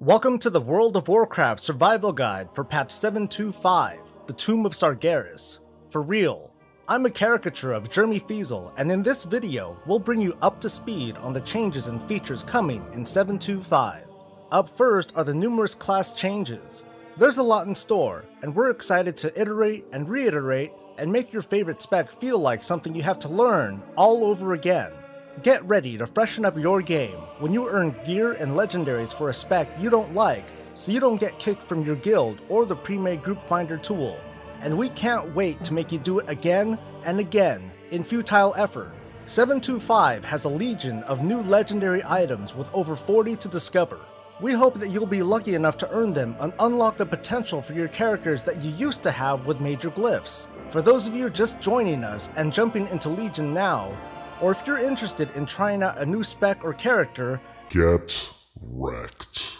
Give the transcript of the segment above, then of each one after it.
Welcome to the World of Warcraft Survival Guide for patch 725, The Tomb of Sargeras. For real, I'm a caricature of Jeremy Feasel, and in this video, we'll bring you up to speed on the changes and features coming in 725. Up first are the numerous class changes. There's a lot in store, and we're excited to iterate and reiterate and make your favorite spec feel like something you have to learn all over again. Get ready to freshen up your game when you earn gear and legendaries for a spec you don't like so you don't get kicked from your guild or the pre-made group finder tool. And we can't wait to make you do it again and again in futile effort. 725 has a legion of new legendary items with over 40 to discover. We hope that you'll be lucky enough to earn them and unlock the potential for your characters that you used to have with major glyphs. For those of you just joining us and jumping into Legion now, or if you're interested in trying out a new spec or character, Get wrecked.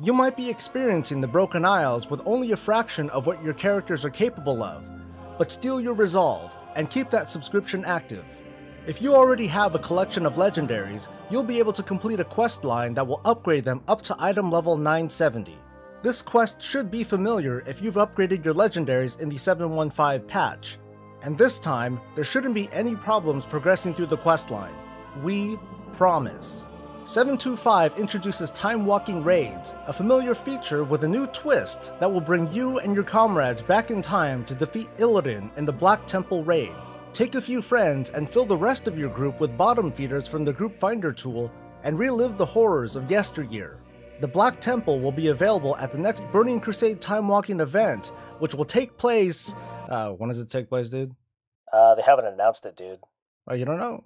you might be experiencing the Broken Isles with only a fraction of what your characters are capable of, but steel your resolve and keep that subscription active. If you already have a collection of legendaries, you'll be able to complete a quest line that will upgrade them up to item level 970. This quest should be familiar if you've upgraded your legendaries in the 715 patch, and this time, there shouldn't be any problems progressing through the questline. We promise. 725 introduces time walking raids, a familiar feature with a new twist that will bring you and your comrades back in time to defeat Illidan in the Black Temple raid. Take a few friends and fill the rest of your group with bottom feeders from the group finder tool and relive the horrors of yesteryear. The Black Temple will be available at the next Burning Crusade time walking event, which will take place. Uh, when does it take place, dude? Uh, they haven't announced it, dude. Oh, you don't know?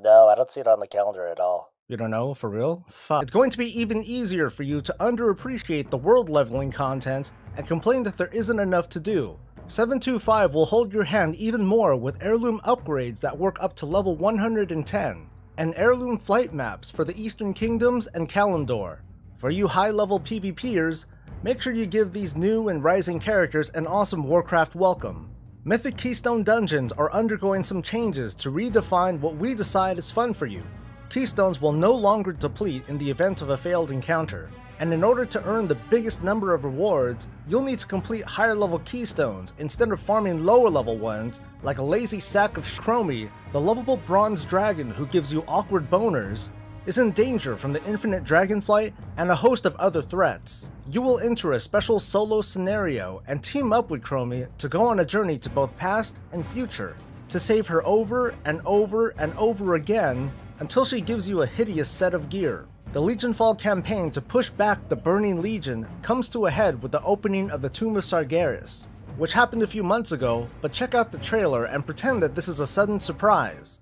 No, I don't see it on the calendar at all. You don't know? For real? Fuck. It's going to be even easier for you to underappreciate the world leveling content and complain that there isn't enough to do. 725 will hold your hand even more with heirloom upgrades that work up to level 110, and heirloom flight maps for the Eastern Kingdoms and Kalimdor. For you high level PvPers, make sure you give these new and rising characters an awesome Warcraft welcome. Mythic Keystone dungeons are undergoing some changes to redefine what we decide is fun for you. Keystones will no longer deplete in the event of a failed encounter, and in order to earn the biggest number of rewards, you'll need to complete higher level keystones instead of farming lower level ones like a lazy sack of Chromie, the lovable bronze dragon who gives you awkward boners, is in danger from the infinite dragonflight and a host of other threats. You will enter a special solo scenario and team up with Chromie to go on a journey to both past and future, to save her over and over and over again until she gives you a hideous set of gear. The Legionfall campaign to push back the Burning Legion comes to a head with the opening of the Tomb of Sargeras, which happened a few months ago, but check out the trailer and pretend that this is a sudden surprise.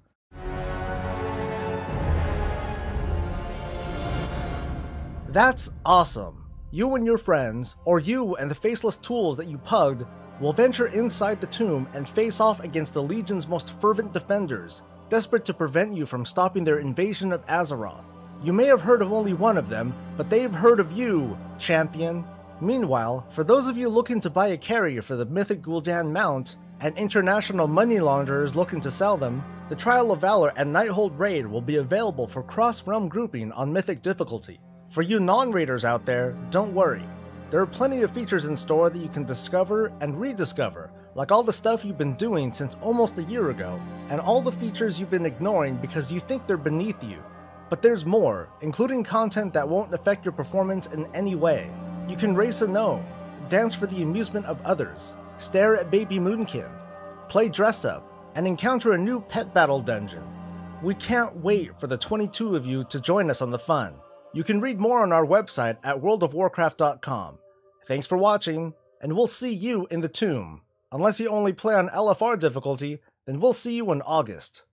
That's awesome! You and your friends, or you and the faceless tools that you pugged, will venture inside the tomb and face off against the Legion's most fervent defenders, desperate to prevent you from stopping their invasion of Azeroth. You may have heard of only one of them, but they've heard of you, champion. Meanwhile, for those of you looking to buy a carrier for the Mythic Gul'dan mount, and international money launderers looking to sell them, the Trial of Valor and Nighthold Raid will be available for cross-realm grouping on Mythic difficulty. For you non-readers out there, don't worry. There are plenty of features in store that you can discover and rediscover, like all the stuff you've been doing since almost a year ago, and all the features you've been ignoring because you think they're beneath you. But there's more, including content that won't affect your performance in any way. You can race a gnome, dance for the amusement of others, stare at baby Moonkin, play dress up, and encounter a new pet battle dungeon. We can't wait for the 22 of you to join us on the fun. You can read more on our website at worldofwarcraft.com. Thanks for watching, and we'll see you in the tomb. Unless you only play on LFR difficulty, then we'll see you in August.